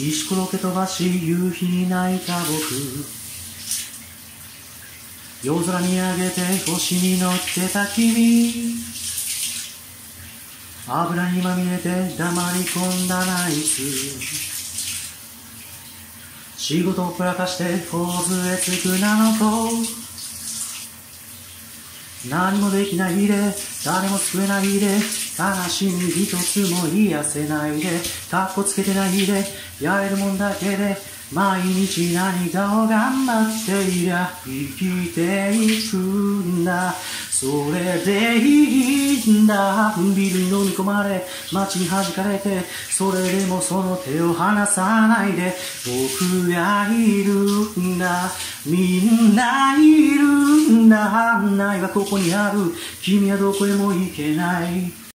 石ころけ飛ばし夕日に泣いた僕。夜空見上げて星に乗ってた君。油にまみれて黙り込んだナイス仕事をプラかして頬杖つくなのと何もできないで誰も救えないで悲しみ一つも癒せないでかっこつけてないでやれるもんだけで毎日何かを頑張っていりゃ生きていくんだ。それでいいんだ。ビルに飲み込まれ街に弾かれてそれでもその手を離さないで僕がいるんだ。みんないるんだ。ないはここにある。君はどこへも行けない。